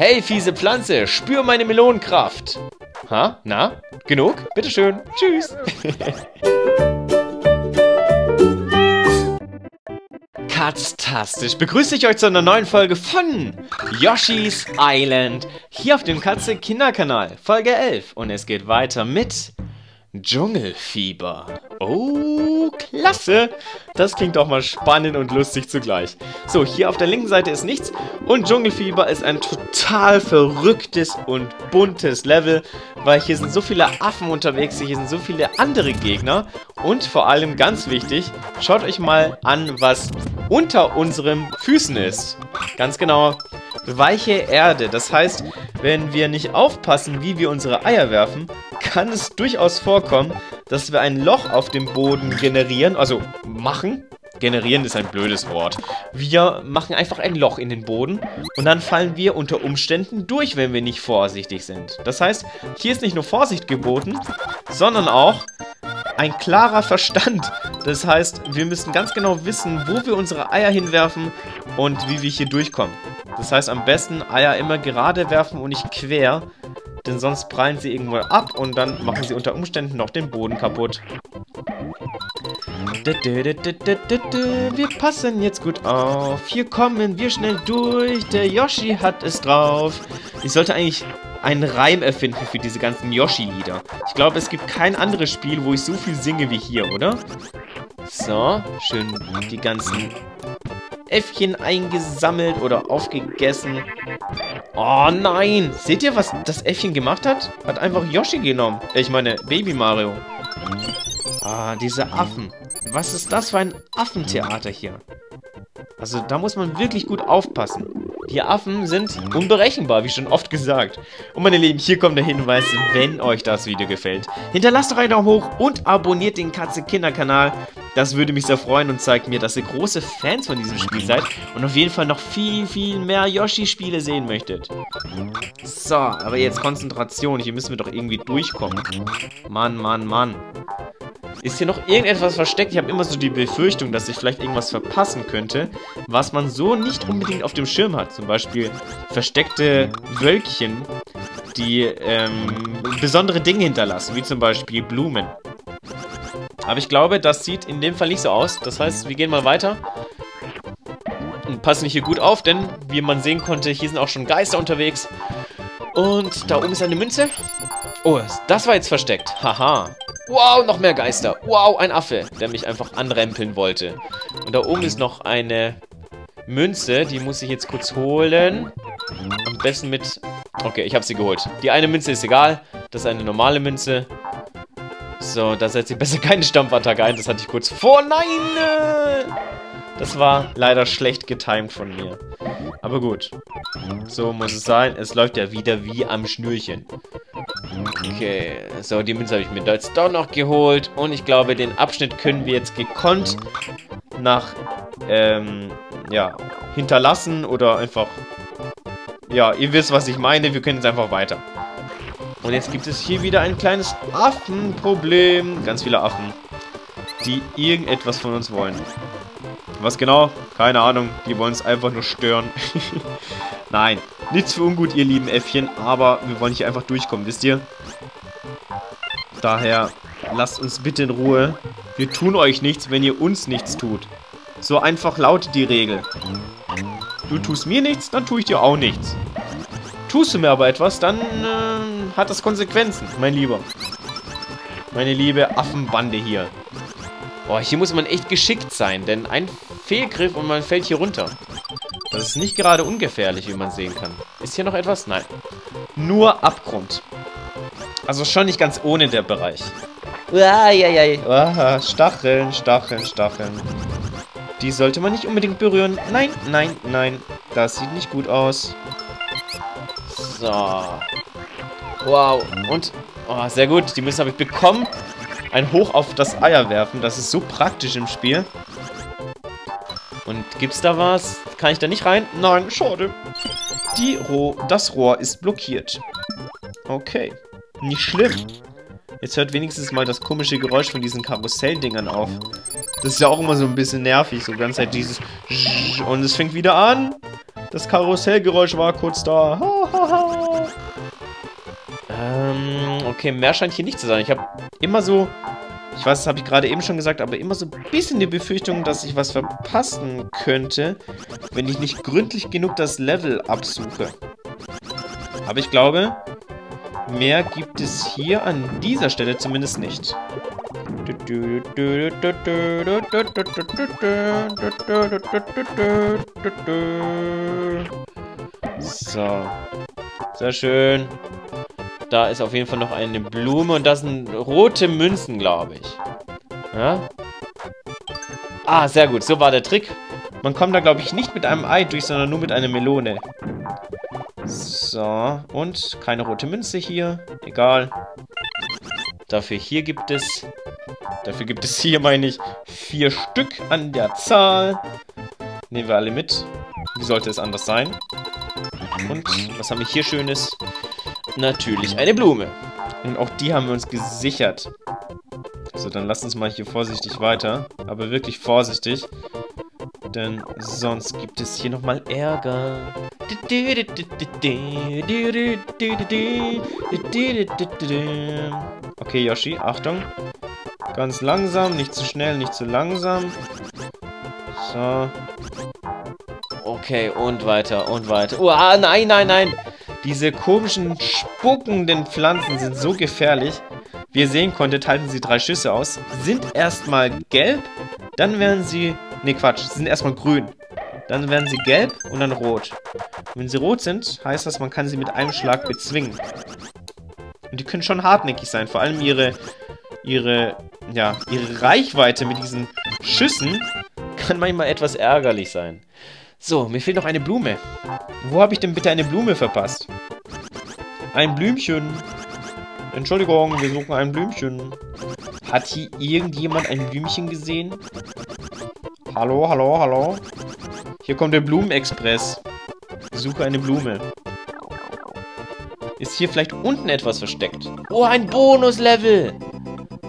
Hey, fiese Pflanze, spür meine Melonenkraft. Ha? Na? Genug? Bitteschön. Tschüss. Katztastisch. Begrüße ich euch zu einer neuen Folge von Yoshi's Island. Hier auf dem Katze Kinderkanal. Folge 11. Und es geht weiter mit Dschungelfieber. Oh, klasse. Das klingt doch mal spannend und lustig zugleich. So, hier auf der linken Seite ist nichts. Und Dschungelfieber ist ein total verrücktes und buntes Level, weil hier sind so viele Affen unterwegs, hier sind so viele andere Gegner. Und vor allem ganz wichtig, schaut euch mal an, was unter unseren Füßen ist. Ganz genau, weiche Erde. Das heißt, wenn wir nicht aufpassen, wie wir unsere Eier werfen, kann es durchaus vorkommen, dass wir ein Loch auf dem Boden generieren, also machen. Generieren ist ein blödes Wort. Wir machen einfach ein Loch in den Boden und dann fallen wir unter Umständen durch, wenn wir nicht vorsichtig sind. Das heißt, hier ist nicht nur Vorsicht geboten, sondern auch ein klarer Verstand. Das heißt, wir müssen ganz genau wissen, wo wir unsere Eier hinwerfen und wie wir hier durchkommen. Das heißt, am besten Eier immer gerade werfen und nicht quer, denn sonst prallen sie irgendwo ab und dann machen sie unter Umständen noch den Boden kaputt. Wir passen jetzt gut auf. Hier kommen wir schnell durch. Der Yoshi hat es drauf. Ich sollte eigentlich einen Reim erfinden für diese ganzen Yoshi-Lieder. Ich glaube, es gibt kein anderes Spiel, wo ich so viel singe wie hier, oder? So, schön die ganzen Äffchen eingesammelt oder aufgegessen. Oh nein! Seht ihr, was das Äffchen gemacht hat? Hat einfach Yoshi genommen. Ich meine, Baby Mario. Ah, diese Affen. Was ist das für ein Affentheater hier? Also da muss man wirklich gut aufpassen. Die Affen sind unberechenbar, wie schon oft gesagt. Und meine Lieben, hier kommt der Hinweis, wenn euch das Video gefällt. Hinterlasst doch einen Daumen hoch und abonniert den Katze Kinder Kanal. Das würde mich sehr freuen und zeigt mir, dass ihr große Fans von diesem Spiel seid und auf jeden Fall noch viel, viel mehr Yoshi-Spiele sehen möchtet. So, aber jetzt Konzentration. Hier müssen wir doch irgendwie durchkommen. Mann, Mann, Mann. Ist hier noch irgendetwas versteckt? Ich habe immer so die Befürchtung, dass ich vielleicht irgendwas verpassen könnte, was man so nicht unbedingt auf dem Schirm hat. Zum Beispiel versteckte Wölkchen, die ähm, besondere Dinge hinterlassen, wie zum Beispiel Blumen. Aber ich glaube, das sieht in dem Fall nicht so aus. Das heißt, wir gehen mal weiter und passen hier gut auf, denn wie man sehen konnte, hier sind auch schon Geister unterwegs. Und da oben ist eine Münze. Oh, das war jetzt versteckt. Haha. Wow, noch mehr Geister. Wow, ein Affe, der mich einfach anrempeln wollte. Und da oben ist noch eine Münze. Die muss ich jetzt kurz holen. Am besten mit... Okay, ich habe sie geholt. Die eine Münze ist egal. Das ist eine normale Münze. So, da setzt ich besser keine Stampfattacke ein. Das hatte ich kurz vor. Nein! Das war leider schlecht getimed von mir. Aber gut. So muss es sein. Es läuft ja wieder wie am Schnürchen. Okay, so, die Münze habe ich mir jetzt doch noch geholt. Und ich glaube, den Abschnitt können wir jetzt gekonnt nach, ähm, ja, hinterlassen oder einfach, ja, ihr wisst, was ich meine. Wir können jetzt einfach weiter. Und jetzt gibt es hier wieder ein kleines Affenproblem. Ganz viele Affen, die irgendetwas von uns wollen. Was genau? Keine Ahnung. Die wollen es einfach nur stören. Nein, nichts für ungut, ihr lieben Äffchen, aber wir wollen hier einfach durchkommen, wisst ihr? Daher, lasst uns bitte in Ruhe. Wir tun euch nichts, wenn ihr uns nichts tut. So einfach lautet die Regel. Du tust mir nichts, dann tue ich dir auch nichts. Tust du mir aber etwas, dann äh, hat das Konsequenzen, mein Lieber. Meine liebe Affenbande hier. Boah, hier muss man echt geschickt sein, denn ein Fehlgriff und man fällt hier runter. Das ist nicht gerade ungefährlich, wie man sehen kann. Ist hier noch etwas? Nein. Nur Abgrund. Also schon nicht ganz ohne der Bereich. Uaiaiai. Uah, Stacheln, Stacheln, Stacheln. Die sollte man nicht unbedingt berühren. Nein, nein, nein. Das sieht nicht gut aus. So. Wow. Und, oh, sehr gut. Die Münze habe ich bekommen. Ein Hoch auf das Eier werfen. Das ist so praktisch im Spiel. Und gibt's da was? Kann ich da nicht rein? Nein, schade. Die Roh das Rohr ist blockiert. Okay. Nicht schlimm. Jetzt hört wenigstens mal das komische Geräusch von diesen Karusselldingern auf. Das ist ja auch immer so ein bisschen nervig, so ganz halt dieses Und es fängt wieder an. Das Karussellgeräusch war kurz da. ähm, okay, mehr scheint hier nicht zu sein. Ich habe immer so... Ich weiß, das habe ich gerade eben schon gesagt, aber immer so ein bisschen die Befürchtung, dass ich was verpassen könnte, wenn ich nicht gründlich genug das Level absuche. Aber ich glaube, mehr gibt es hier an dieser Stelle zumindest nicht. So. Sehr schön. Da ist auf jeden Fall noch eine Blume und das sind rote Münzen, glaube ich. Ja? Ah, sehr gut. So war der Trick. Man kommt da, glaube ich, nicht mit einem Ei durch, sondern nur mit einer Melone. So, und keine rote Münze hier. Egal. Dafür hier gibt es... Dafür gibt es hier, meine ich, vier Stück an der Zahl. Nehmen wir alle mit. Wie sollte es anders sein? Und was haben wir hier Schönes? Natürlich eine Blume. Und auch die haben wir uns gesichert. So, dann lass uns mal hier vorsichtig weiter. Aber wirklich vorsichtig. Denn sonst gibt es hier nochmal Ärger. Okay, Yoshi, Achtung. Ganz langsam, nicht zu schnell, nicht zu langsam. So. Okay, und weiter, und weiter. Oh, ah, nein, nein, nein. Diese komischen, spuckenden Pflanzen sind so gefährlich. Wie ihr sehen konntet, halten sie drei Schüsse aus. Sind erstmal gelb, dann werden sie... Ne, Quatsch, sind erstmal grün. Dann werden sie gelb und dann rot. Wenn sie rot sind, heißt das, man kann sie mit einem Schlag bezwingen. Und die können schon hartnäckig sein. Vor allem ihre, ihre, ja, ihre Reichweite mit diesen Schüssen kann manchmal etwas ärgerlich sein. So, mir fehlt noch eine Blume. Wo habe ich denn bitte eine Blume verpasst? Ein Blümchen. Entschuldigung, wir suchen ein Blümchen. Hat hier irgendjemand ein Blümchen gesehen? Hallo, hallo, hallo? Hier kommt der Blumenexpress. Ich suche eine Blume. Ist hier vielleicht unten etwas versteckt? Oh, ein Bonuslevel!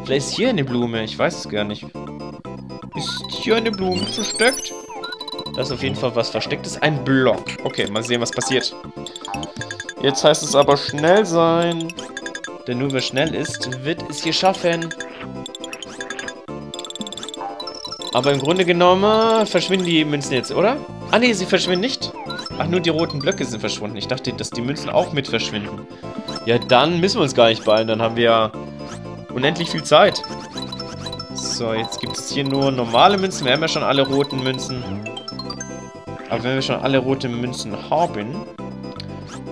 Vielleicht ist hier eine Blume. Ich weiß es gar nicht. Ist hier eine Blume versteckt? Da ist auf jeden Fall was Verstecktes. Ein Block. Okay, mal sehen, was passiert. Jetzt heißt es aber schnell sein. Denn nur wer schnell ist, wird es hier schaffen. Aber im Grunde genommen verschwinden die Münzen jetzt, oder? Ah ne, sie verschwinden nicht. Ach, nur die roten Blöcke sind verschwunden. Ich dachte, dass die Münzen auch mit verschwinden. Ja, dann müssen wir uns gar nicht beeilen. Dann haben wir ja unendlich viel Zeit. So, jetzt gibt es hier nur normale Münzen. Wir haben ja schon alle roten Münzen. Aber wenn wir schon alle roten Münzen haben,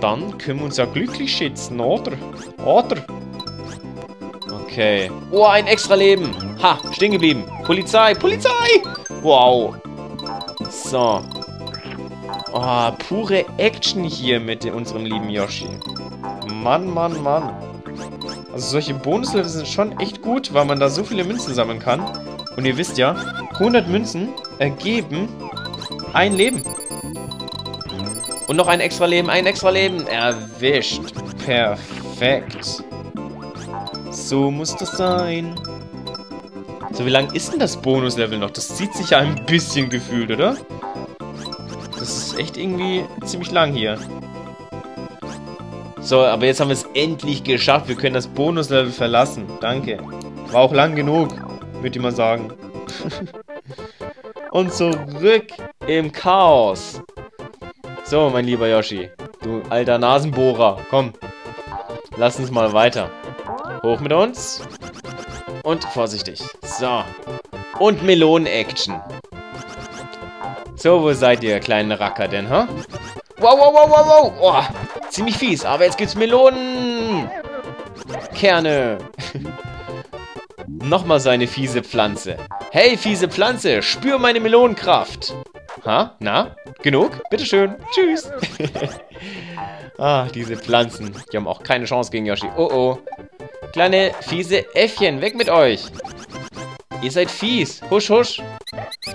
dann können wir uns ja glücklich schätzen, oder? Oder? Okay. Oh, ein extra Leben. Ha, stehen geblieben. Polizei, Polizei! Wow. So. Oh, pure Action hier mit unserem lieben Yoshi. Mann, Mann, Mann. Also solche Bonuslevel sind schon echt gut, weil man da so viele Münzen sammeln kann. Und ihr wisst ja, 100 Münzen ergeben ein Leben. Und noch ein extra Leben, ein extra Leben. Erwischt. Perfekt. So muss das sein. So, wie lang ist denn das Bonuslevel noch? Das zieht sich ja ein bisschen gefühlt, oder? Das ist echt irgendwie ziemlich lang hier. So, aber jetzt haben wir es endlich geschafft. Wir können das Bonuslevel verlassen. Danke. War auch lang genug, würde ich mal sagen. Und zurück im Chaos. So, mein lieber Yoshi. Du alter Nasenbohrer. Komm. Lass uns mal weiter. Hoch mit uns. Und vorsichtig. So. Und Melonen-Action. So, wo seid ihr, kleinen Racker denn, ha? Huh? Wow, wow, wow, wow, wow. Oh, ziemlich fies. Aber jetzt gibt's Melonen. Kerne. Nochmal so eine fiese Pflanze. Hey, fiese Pflanze, spür meine Melonenkraft. Ha? Na? Genug? Bitteschön. Tschüss. ah, diese Pflanzen. Die haben auch keine Chance gegen Yoshi. Oh, oh. Kleine, fiese Äffchen, weg mit euch. Ihr seid fies. Husch, husch.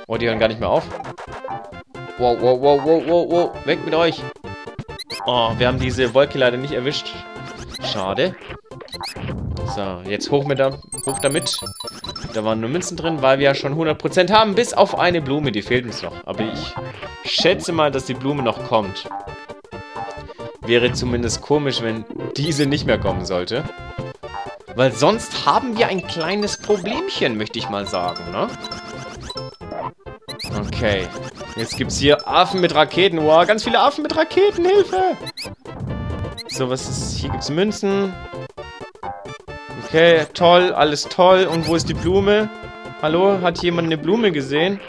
Oh, die hören gar nicht mehr auf. Wow, wow, wow, wow, wow, wow. Weg mit euch. Oh, wir haben diese Wolke leider nicht erwischt. Schade. So, jetzt hoch mit da, hoch damit. Da waren nur Münzen drin, weil wir ja schon 100% haben, bis auf eine Blume, die fehlt uns noch. Aber ich schätze mal, dass die Blume noch kommt. Wäre zumindest komisch, wenn diese nicht mehr kommen sollte. Weil sonst haben wir ein kleines Problemchen, möchte ich mal sagen, ne? Okay. Jetzt gibt's hier Affen mit Raketen. Wow, ganz viele Affen mit Raketen. Hilfe! So, was ist... Hier gibt's Münzen. Okay, toll. Alles toll. Und wo ist die Blume? Hallo? Hat jemand eine Blume gesehen?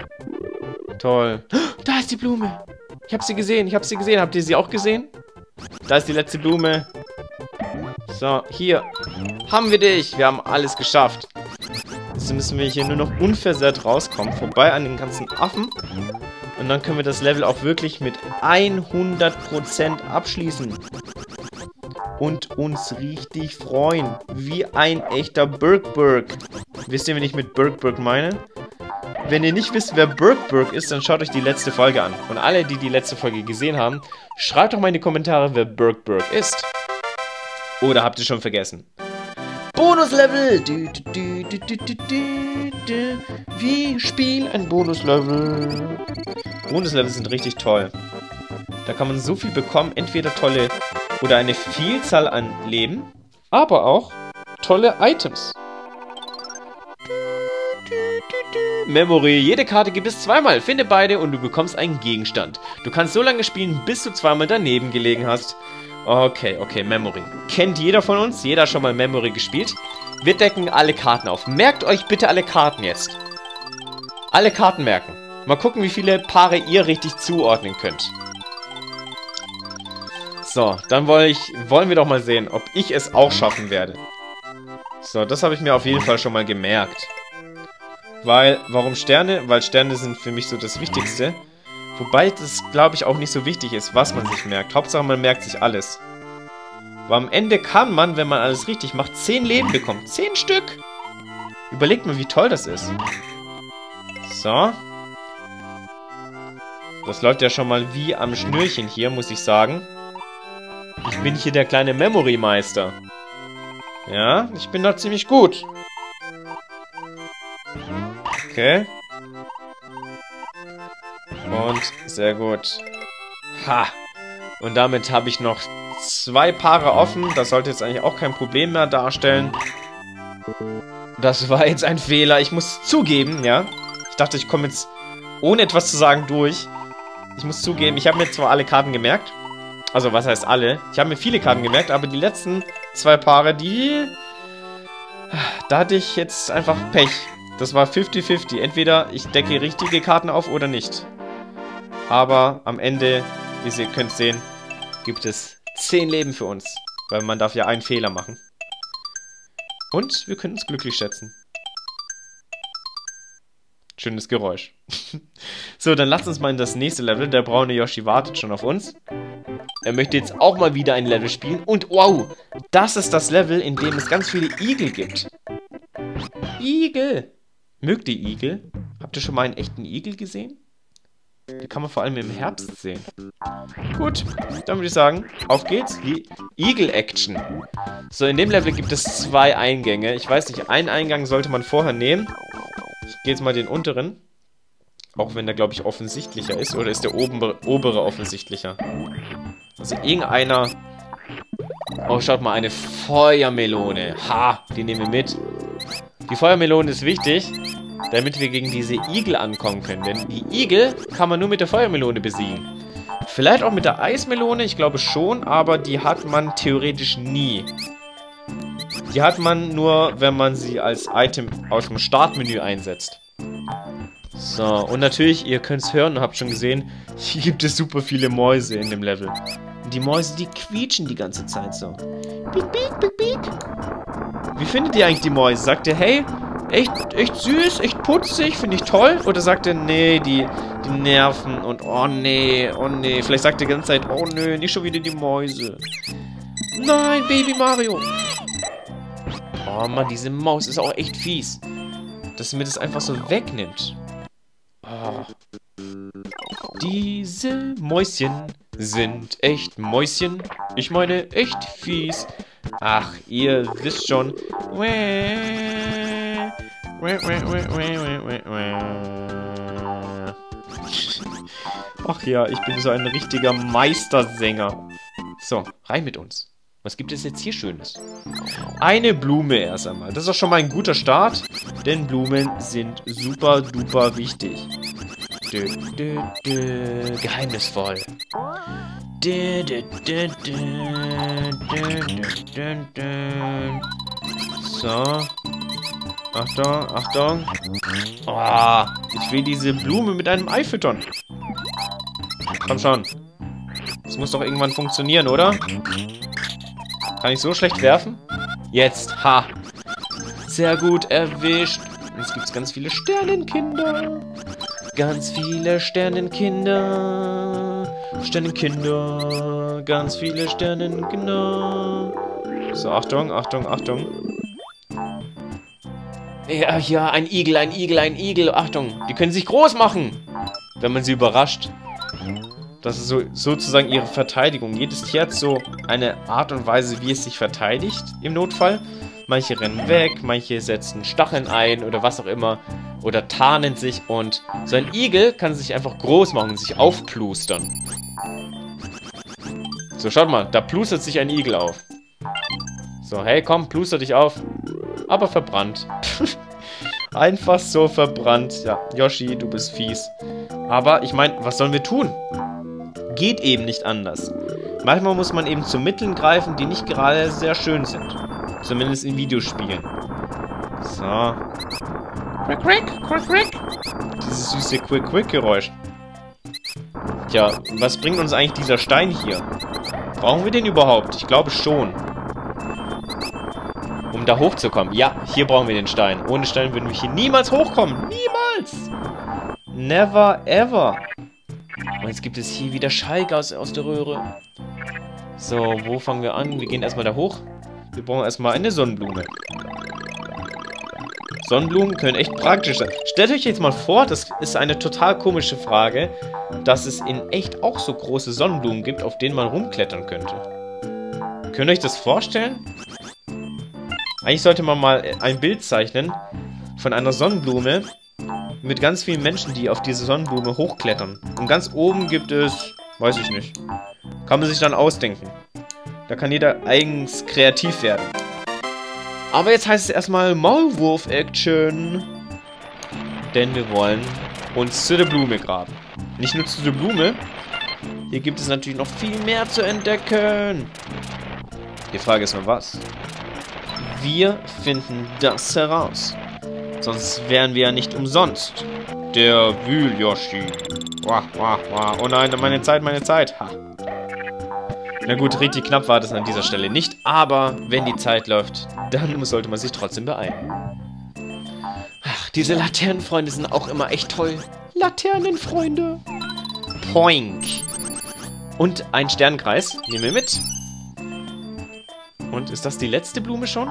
Toll. Da ist die Blume. Ich habe sie gesehen. Ich habe sie gesehen. Habt ihr sie auch gesehen? Da ist die letzte Blume. So, hier. Haben wir dich. Wir haben alles geschafft. Jetzt müssen wir hier nur noch unversehrt rauskommen. Vorbei an den ganzen Affen. Und dann können wir das Level auch wirklich mit 100% abschließen. Und uns richtig freuen. Wie ein echter Burg-Burg. Wisst ihr, wen ich mit Burg-Burg meine? Wenn ihr nicht wisst, wer Burg-Burg ist, dann schaut euch die letzte Folge an. Und alle, die die letzte Folge gesehen haben, schreibt doch mal in die Kommentare, wer Burg-Burg ist. Oder habt ihr schon vergessen? Bonuslevel! Wir spielen ein Bonuslevel. Bonuslevel sind richtig toll. Da kann man so viel bekommen. Entweder tolle oder eine Vielzahl an Leben, aber auch tolle Items. Memory. Jede Karte gibt es zweimal. Finde beide und du bekommst einen Gegenstand. Du kannst so lange spielen, bis du zweimal daneben gelegen hast. Okay, okay, Memory. Kennt jeder von uns? Jeder schon mal Memory gespielt? Wir decken alle Karten auf. Merkt euch bitte alle Karten jetzt. Alle Karten merken. Mal gucken, wie viele Paare ihr richtig zuordnen könnt. So, dann wollen, ich, wollen wir doch mal sehen, ob ich es auch schaffen werde. So, das habe ich mir auf jeden Fall schon mal gemerkt. Weil, warum Sterne? Weil Sterne sind für mich so das Wichtigste. Wobei das, glaube ich, auch nicht so wichtig ist, was man sich merkt. Hauptsache, man merkt sich alles. Aber am Ende kann man, wenn man alles richtig macht, 10 Leben bekommen. 10 Stück! Überlegt mal, wie toll das ist. So. Das läuft ja schon mal wie am Schnürchen hier, muss ich sagen. Ich bin hier der kleine Memory-Meister. Ja, ich bin da ziemlich gut. Okay. Und sehr gut. Ha! Und damit habe ich noch zwei Paare offen. Das sollte jetzt eigentlich auch kein Problem mehr darstellen. Das war jetzt ein Fehler. Ich muss zugeben, ja. Ich dachte, ich komme jetzt ohne etwas zu sagen durch. Ich muss zugeben, ich habe mir zwar alle Karten gemerkt. Also, was heißt alle? Ich habe mir viele Karten gemerkt, aber die letzten zwei Paare, die... Da hatte ich jetzt einfach Pech. Das war 50-50. Entweder ich decke richtige Karten auf oder nicht. Aber am Ende, wie ihr könnt sehen, gibt es 10 Leben für uns. Weil man darf ja einen Fehler machen. Und wir können uns glücklich schätzen. Schönes Geräusch. so, dann lasst uns mal in das nächste Level. Der braune Yoshi wartet schon auf uns. Er möchte jetzt auch mal wieder ein Level spielen. Und wow, das ist das Level, in dem es ganz viele Igel gibt. Igel. Mögt ihr Igel? Habt ihr schon mal einen echten Igel gesehen? Die kann man vor allem im Herbst sehen. Gut, dann würde ich sagen, auf geht's. Die Eagle-Action. So, in dem Level gibt es zwei Eingänge. Ich weiß nicht, einen Eingang sollte man vorher nehmen. Ich gehe jetzt mal den unteren. Auch wenn der, glaube ich, offensichtlicher ist. Oder ist der obere, obere offensichtlicher? Also irgendeiner... Oh, schaut mal, eine Feuermelone. Ha, die nehmen wir mit. Die Feuermelone ist wichtig, damit wir gegen diese Igel ankommen können. Denn die Igel kann man nur mit der Feuermelone besiegen. Vielleicht auch mit der Eismelone, ich glaube schon, aber die hat man theoretisch nie. Die hat man nur, wenn man sie als Item aus dem Startmenü einsetzt. So, und natürlich, ihr könnt es hören und habt schon gesehen, hier gibt es super viele Mäuse in dem Level. Und die Mäuse, die quietschen die ganze Zeit so. Piek, piek, piek, piek. Wie findet ihr eigentlich die Mäuse? Sagt ihr, hey, echt, echt süß, echt putzig, finde ich toll? Oder sagt ihr, nee, die, die nerven und oh nee, oh nee. Vielleicht sagt ihr die ganze Zeit, oh nee, nicht schon wieder die Mäuse. Nein, Baby Mario. Oh Mann, diese Maus ist auch echt fies. Dass sie mir das einfach so wegnimmt. Oh. Diese Mäuschen sind echt Mäuschen. Ich meine, echt fies. Ach, ihr wisst schon. Ach ja, ich bin so ein richtiger Meistersänger. So, rein mit uns. Was gibt es jetzt hier Schönes? Eine Blume erst einmal. Das ist doch schon mal ein guter Start, denn Blumen sind super duper wichtig. Dö, dö, dö, geheimnisvoll. So. Achtung, Achtung. Oh, ich will diese Blume mit einem Ei füttern. Komm schon. Das muss doch irgendwann funktionieren, oder? Kann ich so schlecht werfen? Jetzt, ha. Sehr gut erwischt. Jetzt gibt es ganz viele Sternenkinder. Ganz viele Sternenkinder. Sternenkinder. Ganz viele Sternenkinder. So, Achtung, Achtung, Achtung. Ja, ja, ein Igel, ein Igel, ein Igel. Achtung, die können sich groß machen, wenn man sie überrascht. Das ist so, sozusagen ihre Verteidigung. Jedes Tier hat so eine Art und Weise, wie es sich verteidigt im Notfall. Manche rennen weg, manche setzen Stacheln ein oder was auch immer. Oder tarnen sich und so ein Igel kann sich einfach groß machen und sich aufplustern. So, schaut mal, da plustert sich ein Igel auf. So, hey, komm, pluster dich auf. Aber verbrannt. Einfach so verbrannt. Ja, Yoshi, du bist fies. Aber ich meine, was sollen wir tun? Geht eben nicht anders. Manchmal muss man eben zu Mitteln greifen, die nicht gerade sehr schön sind. Zumindest in Videospielen. So. Quick, quick, quick, quick. Dieses süße Quick, quick Geräusch. Tja, was bringt uns eigentlich dieser Stein hier? Brauchen wir den überhaupt? Ich glaube schon. Um da hochzukommen. Ja, hier brauchen wir den Stein. Ohne Stein würden wir hier niemals hochkommen. Niemals! Never ever. Und jetzt gibt es hier wieder Schallgas aus der Röhre. So, wo fangen wir an? Wir gehen erstmal da hoch. Wir brauchen erstmal eine Sonnenblume. Sonnenblumen können echt praktisch sein. Stellt euch jetzt mal vor, das ist eine total komische Frage, dass es in echt auch so große Sonnenblumen gibt, auf denen man rumklettern könnte. Könnt ihr euch das vorstellen? Eigentlich sollte man mal ein Bild zeichnen von einer Sonnenblume, mit ganz vielen Menschen, die auf diese Sonnenblume hochklettern. Und ganz oben gibt es, weiß ich nicht, kann man sich dann ausdenken. Da kann jeder eigens kreativ werden. Aber jetzt heißt es erstmal Maulwurf-Action. Denn wir wollen uns zu der Blume graben. Nicht nur zu der Blume. Hier gibt es natürlich noch viel mehr zu entdecken. Die Frage ist nur was. Wir finden das heraus. Sonst wären wir ja nicht umsonst. Der Wühl-Yoshi. Oh nein, meine Zeit, meine Zeit. Ha. Na gut, richtig knapp war das an dieser Stelle nicht. Aber wenn die Zeit läuft, dann sollte man sich trotzdem beeilen. Ach, diese Laternenfreunde sind auch immer echt toll. Laternenfreunde. Poink. Und ein Sternkreis. Nehmen wir mit. Und ist das die letzte Blume schon?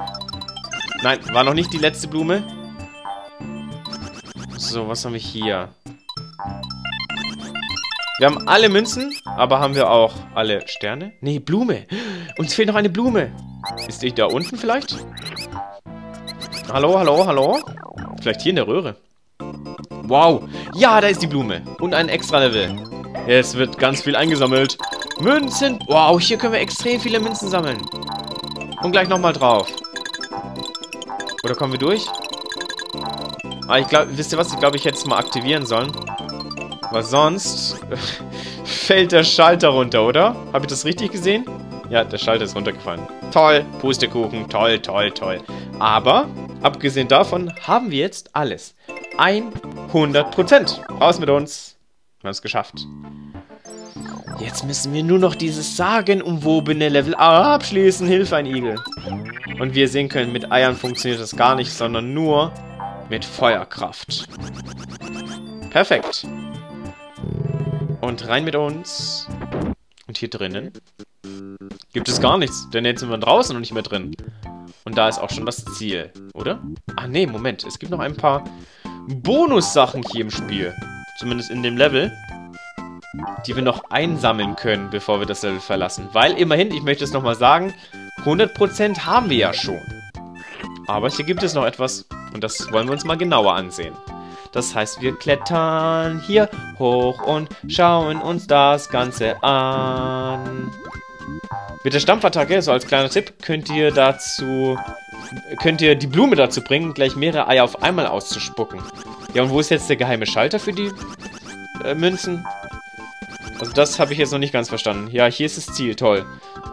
Nein, war noch nicht die letzte Blume. So, was haben wir hier? Wir haben alle Münzen, aber haben wir auch alle Sterne? Nee, Blume. Uns fehlt noch eine Blume. Ist die da unten vielleicht? Hallo, hallo, hallo? Vielleicht hier in der Röhre. Wow. Ja, da ist die Blume. Und ein extra Level. Es wird ganz viel eingesammelt. Münzen. Wow, hier können wir extrem viele Münzen sammeln. Und gleich nochmal drauf. Oder kommen wir durch? Ah, ich glaube, wisst ihr was? Ich glaube, ich hätte es mal aktivieren sollen. Weil sonst fällt der Schalter runter, oder? Habe ich das richtig gesehen? Ja, der Schalter ist runtergefallen. Toll, Pustekuchen, toll, toll, toll. Aber, abgesehen davon, haben wir jetzt alles. 100%. Raus mit uns. Wir haben es geschafft. Jetzt müssen wir nur noch dieses sagenumwobene Level abschließen. Hilfe, ein Igel. Und wie ihr sehen könnt, mit Eiern funktioniert das gar nicht, sondern nur mit Feuerkraft. Perfekt. Und rein mit uns. Und hier drinnen gibt es gar nichts, denn jetzt sind wir draußen und nicht mehr drin. Und da ist auch schon das Ziel, oder? Ah, nee, Moment. Es gibt noch ein paar Bonussachen hier im Spiel. Zumindest in dem Level. Die wir noch einsammeln können, bevor wir das Level verlassen. Weil immerhin, ich möchte es nochmal sagen, 100% haben wir ja schon. Aber hier gibt es noch etwas, Und das wollen wir uns mal genauer ansehen. Das heißt, wir klettern hier hoch und schauen uns das Ganze an. Mit der Stampfattacke, so als kleiner Tipp, könnt ihr dazu könnt ihr die Blume dazu bringen, gleich mehrere Eier auf einmal auszuspucken. Ja, und wo ist jetzt der geheime Schalter für die äh, Münzen? Also das habe ich jetzt noch nicht ganz verstanden. Ja, hier ist das Ziel, toll.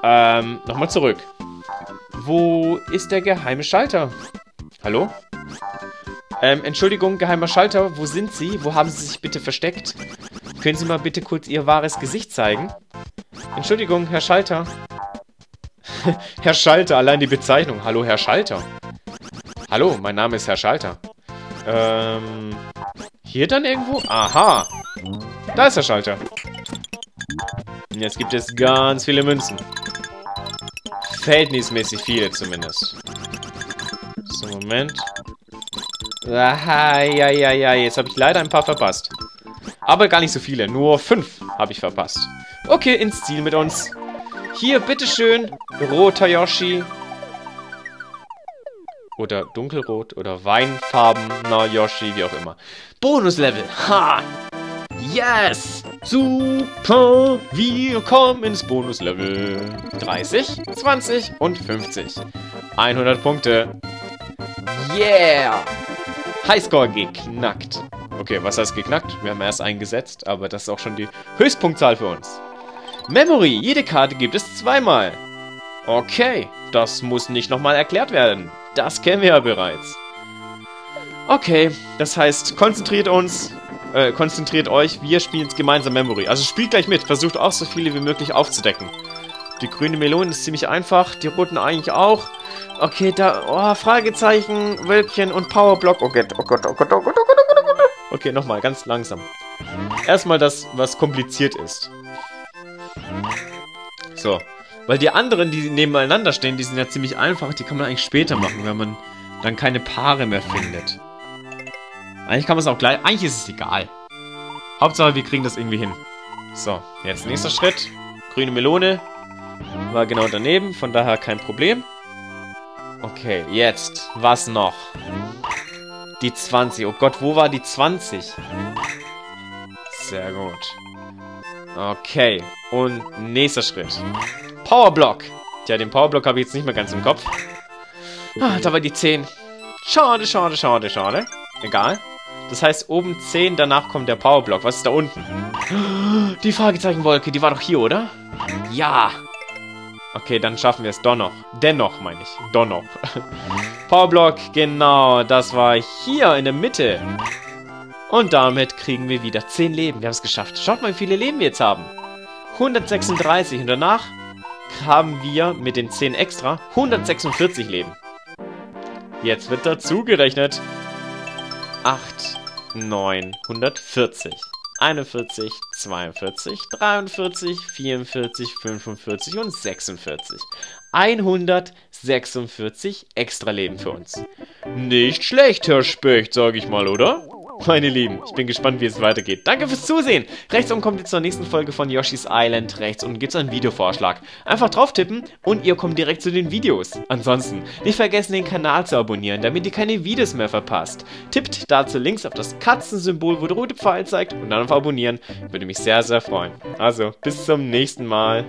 Ähm, nochmal zurück. Wo ist der geheime Schalter? Hallo? Ähm, Entschuldigung, geheimer Schalter, wo sind Sie? Wo haben Sie sich bitte versteckt? Können Sie mal bitte kurz Ihr wahres Gesicht zeigen? Entschuldigung, Herr Schalter. Herr Schalter, allein die Bezeichnung. Hallo, Herr Schalter. Hallo, mein Name ist Herr Schalter. Ähm, hier dann irgendwo? Aha. Da ist der Schalter. Jetzt gibt es ganz viele Münzen. Verhältnismäßig viele zumindest. So, Moment. Aha, ja, ja, ja. Jetzt habe ich leider ein paar verpasst. Aber gar nicht so viele. Nur fünf habe ich verpasst. Okay, ins Ziel mit uns. Hier, bitteschön. Roter Yoshi. Oder dunkelrot oder weinfarbener Yoshi, wie auch immer. Bonuslevel. Ha! Yes! Super! Wir kommen ins Bonuslevel. 30, 20 und 50. 100 Punkte. Yeah! Highscore geknackt. Okay, was heißt geknackt? Wir haben erst eingesetzt, aber das ist auch schon die Höchstpunktzahl für uns. Memory. Jede Karte gibt es zweimal. Okay, das muss nicht nochmal erklärt werden. Das kennen wir ja bereits. Okay, das heißt, konzentriert uns, äh, konzentriert euch, wir spielen jetzt gemeinsam Memory. Also spielt gleich mit, versucht auch so viele wie möglich aufzudecken. Die grüne Melone ist ziemlich einfach, die roten eigentlich auch. Okay, da, oh, Fragezeichen, Wölkchen und Powerblock. Oh Gott, oh Gott, oh Gott, oh Gott, oh Gott, oh Gott, oh Gott. Okay, nochmal, ganz langsam. Erstmal das, was kompliziert ist. So. Weil die anderen, die nebeneinander stehen, die sind ja ziemlich einfach. Die kann man eigentlich später machen, wenn man dann keine Paare mehr findet. Eigentlich kann man es auch gleich... Eigentlich ist es egal. Hauptsache, wir kriegen das irgendwie hin. So, jetzt nächster Schritt. Grüne Melone. War genau daneben, von daher kein Problem. Okay, jetzt. Was noch? Die 20. Oh Gott, wo war die 20? Sehr gut. Okay. Und nächster Schritt. Powerblock. Tja, den Powerblock habe ich jetzt nicht mehr ganz im Kopf. Ah, da war die 10. Schade, schade, schade, schade. Egal. Das heißt, oben 10, danach kommt der Powerblock. Was ist da unten? Die Fragezeichenwolke, die war doch hier, oder? Ja. Okay, dann schaffen wir es doch noch. Dennoch, meine ich. Doch noch. Powerblock, genau. Das war hier in der Mitte. Und damit kriegen wir wieder 10 Leben. Wir haben es geschafft. Schaut mal, wie viele Leben wir jetzt haben. 136. Und danach haben wir mit den 10 extra 146 Leben. Jetzt wird dazu gerechnet. 8, 9, 140. 41, 42, 43, 44, 45 und 46. 146 extra Leben für uns. Nicht schlecht, Herr Specht, sag ich mal, oder? Meine Lieben, ich bin gespannt, wie es weitergeht. Danke fürs Zusehen. Rechts oben kommt ihr zur nächsten Folge von Yoshi's Island. Rechts unten gibt es einen Videovorschlag. Einfach drauf tippen und ihr kommt direkt zu den Videos. Ansonsten nicht vergessen, den Kanal zu abonnieren, damit ihr keine Videos mehr verpasst. Tippt dazu links auf das Katzensymbol, wo der rote Pfeil zeigt und dann auf Abonnieren. Würde mich sehr, sehr freuen. Also, bis zum nächsten Mal.